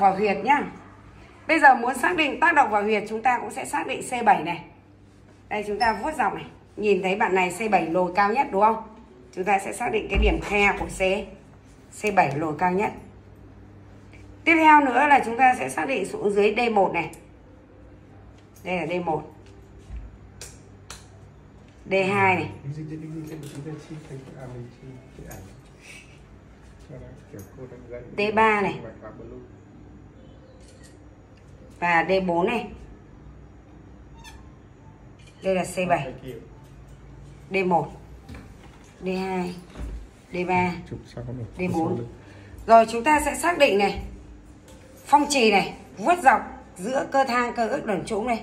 vào huyệt nhá. Bây giờ muốn xác định tác động vào huyệt, chúng ta cũng sẽ xác định C7 này. Đây, chúng ta vuốt dọc này. Nhìn thấy bạn này C7 lồi cao nhất, đúng không? Chúng ta sẽ xác định cái điểm khe của C C7 lồi cao nhất. Tiếp theo nữa là chúng ta sẽ xác định xuống dưới D1 này. Đây là D1 D2 này. D3 này và D4 này. Đây là C7 D1 D2 D3 D4 rồi chúng ta sẽ xác định này. Phong trì này vuốt dọc giữa cơ thang cơ ức đòn trũng này.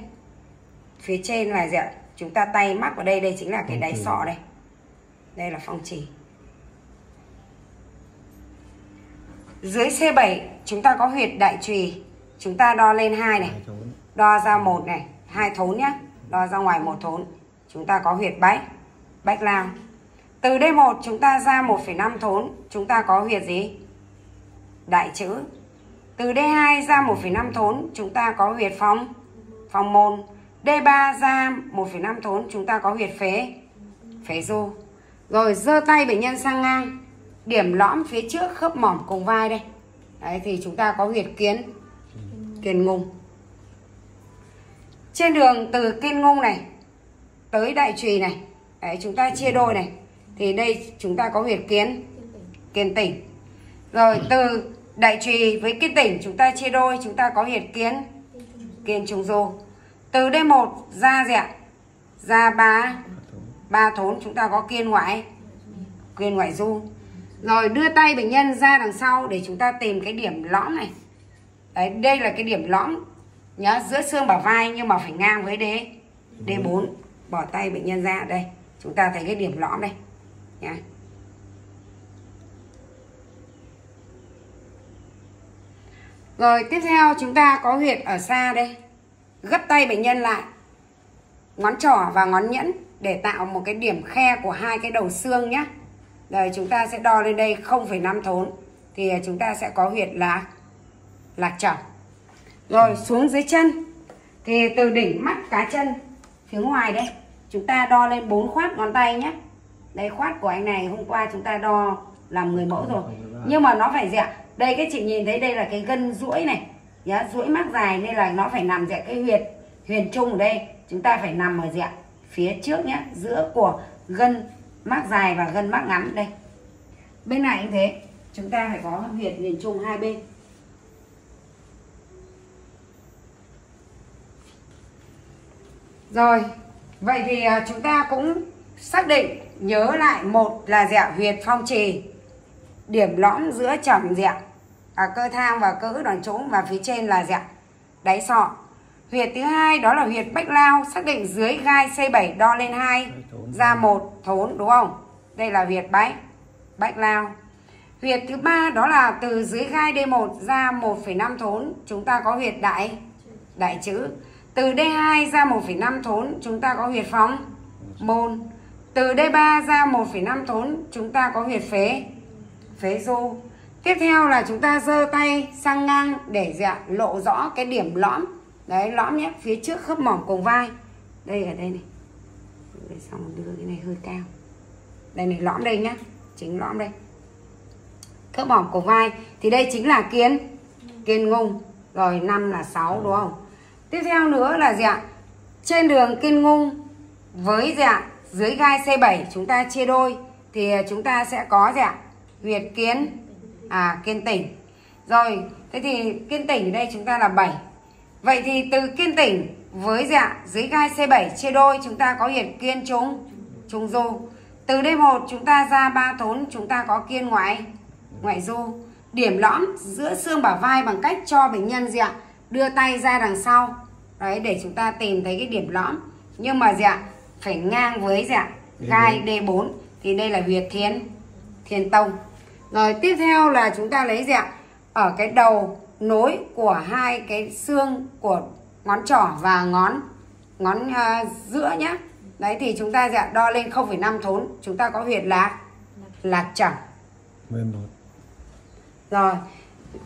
Phía trên là gì ạ chúng ta tay mắc vào đây đây chính là cái đáy sọ đây. Đây là phong trì. Dưới C7 chúng ta có huyệt đại trùy chúng ta đo lên hai này. Đo ra một này. Hai thốn nhá. Đo ra ngoài một thốn. Chúng ta có huyệt bách. Bách lao. Từ D1 chúng ta ra 1,5 thốn. Chúng ta có huyệt gì? Đại chữ. Từ D2 ra 1,5 thốn. Chúng ta có huyệt phong. Phong môn. D3 ra 1,5 thốn. Chúng ta có huyệt phế. Phế du. Rồi giơ tay bệnh nhân sang ngang. Điểm lõm phía trước khớp mỏm cùng vai đây. Đấy thì chúng ta có huyệt kiến kiền ngung trên đường từ kiên ngung này tới đại trùy này, đấy, chúng ta chia đôi này, thì đây chúng ta có huyệt kiến kiên tỉnh. Rồi từ đại trùy với kiên tỉnh chúng ta chia đôi, chúng ta có huyệt kiến kiên trung du. Từ D1 ra gì ạ? Ra ba ba thốn, chúng ta có kiên ngoại kiên ngoại du. Rồi đưa tay bệnh nhân ra đằng sau để chúng ta tìm cái điểm lõm này đấy đây là cái điểm lõm nhớ giữa xương bả vai nhưng mà phải ngang với D D4 bỏ tay bệnh nhân ra đây chúng ta thấy cái điểm lõm đây nhá. Rồi tiếp theo chúng ta có huyệt ở xa đây. Gấp tay bệnh nhân lại ngón trỏ và ngón nhẫn để tạo một cái điểm khe của hai cái đầu xương nhé rồi chúng ta sẽ đo lên đây 0,5 thốn thì chúng ta sẽ có huyệt là lạc trỏng rồi xuống dưới chân. Thì từ đỉnh mắt cá chân phía ngoài đây, chúng ta đo lên bốn khoát ngón tay nhé. Đây, khoát của anh này hôm qua chúng ta đo làm người mẫu rồi. Nhưng mà nó phải gì ạ đây cái chị nhìn thấy đây là cái gân duỗi này. Nhá duỗi mắc dài nên là nó phải nằm dạng cái huyệt huyền trung ở đây. Chúng ta phải nằm ở dạng phía trước nhé, giữa của gân mắc dài và gân mắc ngắn đây. Bên này cũng thế. Chúng ta phải có huyệt huyền trung hai bên. Rồi vậy thì à, chúng ta cũng xác định nhớ lại một là dẹo huyệt phong trì điểm lõm giữa chẩm dẹo à, cơ thang và cơ ức đoàn trũng và phía trên là dẹo đáy sọ. Huyệt thứ hai đó là huyệt bách lao xác định dưới gai C7 đo lên 2 ra một thốn đúng không? Đây là huyệt bách bách lao. Huyệt thứ ba đó là từ dưới gai D1 ra 1,5 thốn. Chúng ta có huyệt đại đại chữ từ D2 ra 1,5 thốn chúng ta có huyệt phóng. Môn. Từ D3 ra 1,5 thốn chúng ta có huyệt phế. Phế du. Tiếp theo là chúng ta giơ tay sang ngang để dạ, lộ rõ cái điểm lõm. Đấy lõm nhé phía trước khớp mỏm cùng vai. Đây ở đây này. Để xong đưa cái này hơi cao. Đây này lõm đây nhá. Chính lõm đây. Khớp mỏm cùng vai. Thì đây chính là kiến. Kiên ngung rồi năm là 6 đúng không? Tiếp theo nữa là gì ạ? Trên đường kiên ngung với gì ạ? Dưới gai C7 chúng ta chia đôi, thì à, chúng ta sẽ có gì ạ? Huyệt kiến à kiên tỉnh. Rồi, thế thì kiên tỉnh ở đây chúng ta là 7 vậy thì từ kiên tỉnh với gì ạ? Dưới gai C7 chia đôi, chúng ta có huyệt kiên, trung trung du. Từ đây một chúng ta ra ba thốn chúng ta có kiên ngoại ngoại du. Điểm lõm giữa xương bả vai bằng cách cho bệnh nhân gì ạ? Đưa tay ra đằng sau. Đấy để chúng ta tìm thấy cái điểm lõm. Nhưng mà gì ạ? Phải ngang với gì ạ? Gai D4 thì đây là huyệt thiên thiên tông. Rồi tiếp theo là chúng ta lấy gì ạ? Ở cái đầu nối của hai cái xương của ngón trỏ và ngón ngón uh, giữa nhá. Đấy thì chúng ta dạ đo lên 0,5 thốn. Chúng ta có huyệt lạc lạc chẳng rồi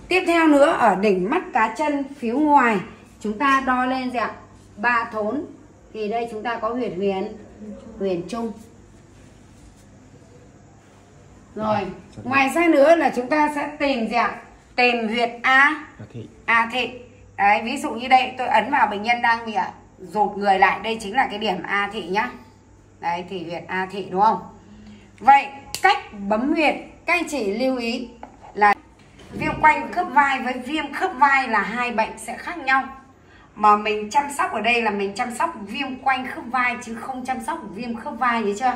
tiếp theo nữa ở đỉnh mắt cá chân phía ngoài chúng ta đo lên gì ạ? Ba thốn. Thì đây chúng ta có huyệt huyền huyền trung. Rồi ngoài ra nữa là chúng ta sẽ tìm gì ạ? Tìm huyệt a. A thị. Đấy ví dụ như đây tôi ấn vào bệnh nhân đang bị ạ rụt người lại. Đây chính là cái điểm a thị nhá. Đấy thì huyệt a thị đúng không? Vậy cách bấm huyệt các anh chị lưu ý quanh, khớp vai với viêm khớp vai là hai bệnh sẽ khác nhau. Mà mình chăm sóc ở đây là mình chăm sóc viêm quanh khớp vai chứ không chăm sóc viêm khớp vai nhớ chưa?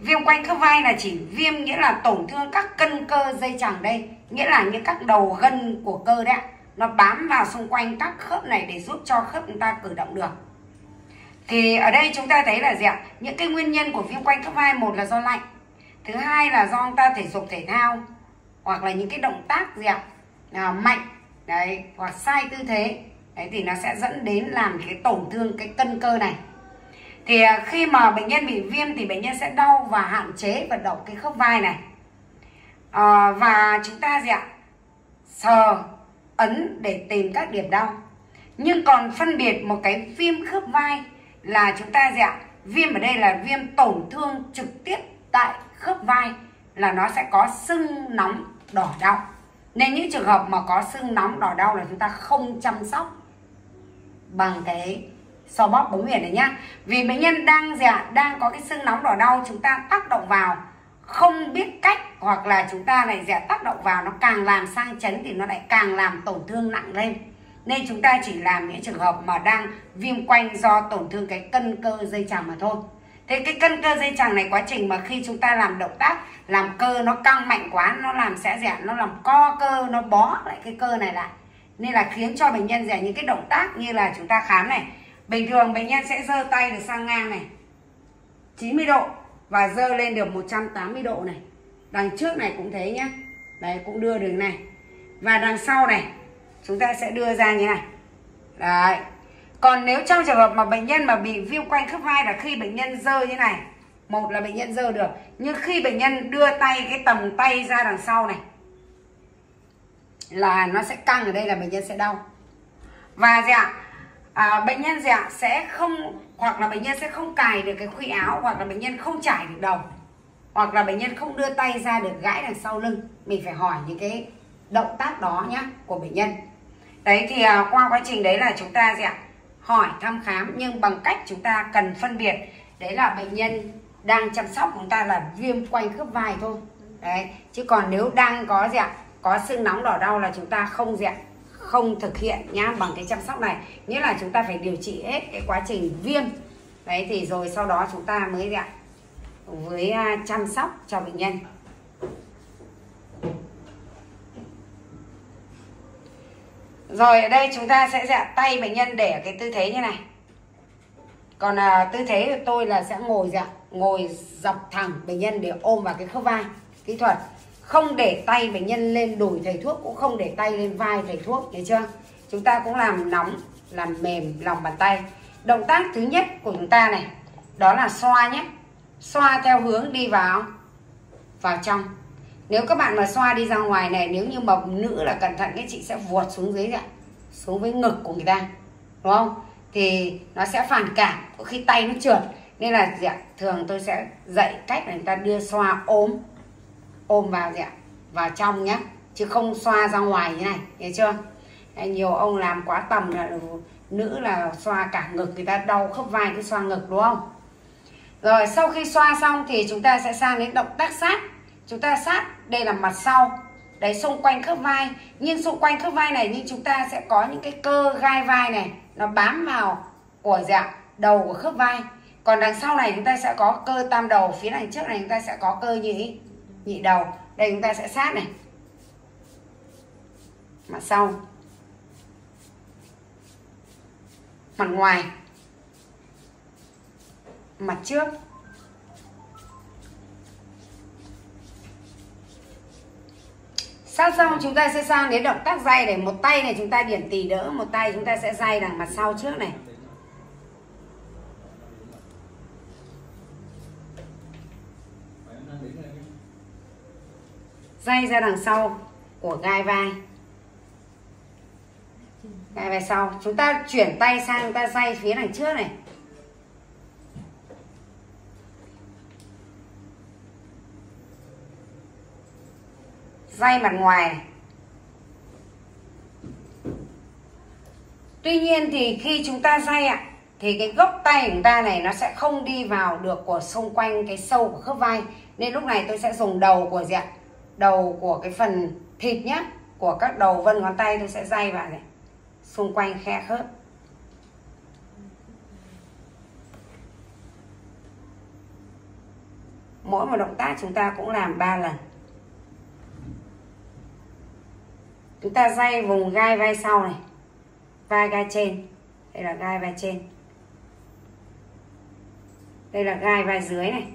Viêm quanh khớp vai là chỉ viêm nghĩa là tổn thương các cân cơ dây chẳng đây, nghĩa là những các đầu gân của cơ đấy nó bám vào xung quanh các khớp này để giúp cho khớp chúng ta cử động được. Thì ở đây chúng ta thấy là gì ạ? Những cái nguyên nhân của viêm quanh khớp vai, một là do lạnh, thứ hai là do chúng ta thể dục thể thao hoặc là những cái động tác gì ạ? À, mạnh. Đấy hoặc sai tư thế. Đấy thì nó sẽ dẫn đến làm cái tổn thương cái cân cơ này. Thì à, khi mà bệnh nhân bị viêm thì bệnh nhân sẽ đau và hạn chế vận động cái khớp vai này. À, và chúng ta gì ạ? Sờ ấn để tìm các điểm đau. Nhưng còn phân biệt một cái viêm khớp vai là chúng ta gì ạ? Viêm ở đây là viêm tổn thương trực tiếp tại khớp vai là nó sẽ có sưng nóng đỏ đau. Nên những trường hợp mà có sưng nóng đỏ đau là chúng ta không chăm sóc bằng cái so bóp bấm huyệt này nhá. Vì bệnh nhân đang gì đang có cái sưng nóng đỏ đau, chúng ta tác động vào. Không biết cách hoặc là chúng ta này dạ tác động vào nó càng làm sang chấn thì nó lại càng làm tổn thương nặng lên. Nên chúng ta chỉ làm những trường hợp mà đang viêm quanh do tổn thương cái cân cơ dây chằng mà thôi thế cái cân cơ dây chằng này quá trình mà khi chúng ta làm động tác, làm cơ nó căng mạnh quá, nó làm sẽ dẹn nó làm co cơ, nó bó lại cái cơ này lại. Nên là khiến cho bệnh nhân dẹn những cái động tác như là chúng ta khám này. Bình thường bệnh nhân sẽ giơ tay được sang ngang này 90 độ và dơ lên được 180 độ này. Đằng trước này cũng thế nhá. Đấy, cũng đưa đường này. Và đằng sau này, chúng ta sẽ đưa ra như này. Đấy còn nếu trong trường hợp mà bệnh nhân mà bị viêm quanh khớp vai là khi bệnh nhân dơ như này một là bệnh nhân dơ được nhưng khi bệnh nhân đưa tay cái tầm tay ra đằng sau này là nó sẽ căng ở đây là bệnh nhân sẽ đau. Và gì ạ? À, bệnh nhân gì ạ? Sẽ không hoặc là bệnh nhân sẽ không cài được cái khuy áo hoặc là bệnh nhân không trải được đầu hoặc là bệnh nhân không đưa tay ra được gãi đằng sau lưng. Mình phải hỏi những cái động tác đó nhá của bệnh nhân. Đấy thì à, qua quá trình đấy là chúng ta gì ạ? Hỏi thăm khám, nhưng bằng cách chúng ta cần phân biệt, đấy là bệnh nhân đang chăm sóc chúng ta là viêm quanh khớp vai thôi. Đấy, chứ còn nếu đang có gì ạ, có sưng nóng đỏ đau là chúng ta không gì ạ, không thực hiện nhá, bằng cái chăm sóc này. Nghĩa là chúng ta phải điều trị hết cái quá trình viêm. Đấy, thì rồi sau đó chúng ta mới gì ạ, với à, chăm sóc cho bệnh nhân. Rồi ở đây chúng ta sẽ dạ tay bệnh nhân để ở cái tư thế như này. Còn à, tư thế của tôi là sẽ ngồi dạ ngồi dọc thẳng bệnh nhân để ôm vào cái khớp vai. Kỹ thuật không để tay bệnh nhân lên đùi thầy thuốc cũng không để tay lên vai thầy thuốc thấy chưa? Chúng ta cũng làm nóng làm mềm lòng bàn tay. Động tác thứ nhất của chúng ta này đó là xoa nhé. Xoa theo hướng đi vào vào trong nếu các bạn mà xoa đi ra ngoài này nếu như mà nữ là cẩn thận cái chị sẽ vuột xuống dưới ạ. Xuống với ngực của người ta đúng không? Thì nó sẽ phản cảm có khi tay nó trượt. Nên là dạ, thường tôi sẽ dạy cách là người ta đưa xoa ôm ôm vào dạ, vào trong nhé chứ không xoa ra ngoài như này hiểu chưa? Nhiều ông làm quá tầm là nữ là xoa cả ngực người ta đau khớp vai cứ xoa ngực đúng không? Rồi sau khi xoa xong thì chúng ta sẽ sang đến động tác sát chúng ta sát, đây là mặt sau. Đấy, xung quanh khớp vai. Nhưng xung quanh khớp vai này nhưng chúng ta sẽ có những cái cơ gai vai này. Nó bám vào của dạng đầu của khớp vai. Còn đằng sau này chúng ta sẽ có cơ tam đầu. Phía đằng trước này chúng ta sẽ có cơ nhị nhị đầu. Đây chúng ta sẽ sát này. Mặt sau. Mặt ngoài. Mặt trước. Sát xong chúng ta sẽ sang đến động tác dây này? Một tay này chúng ta điển tỳ đỡ, một tay chúng ta sẽ dây đằng mặt sau trước này. Dây ra đằng sau của gai vai. Gai vai sau. Chúng ta chuyển tay sang, chúng ta day phía đằng trước này. Dây mặt ngoài. Này. Tuy nhiên thì khi chúng ta day ạ, thì cái gốc tay của chúng ta này nó sẽ không đi vào được của xung quanh cái sâu của khớp vai. Nên lúc này tôi sẽ dùng đầu của gì ạ? Đầu của cái phần thịt nhé của các đầu vân ngón tay tôi sẽ day vào này, xung quanh khe khớp. Mỗi một động tác chúng ta cũng làm 3 lần. Chúng ta day vùng gai vai sau này. Vai gai trên. Đây là gai vai trên. Đây là gai vai dưới này.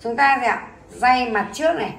Chúng ta gì ạ dây mặt trước này.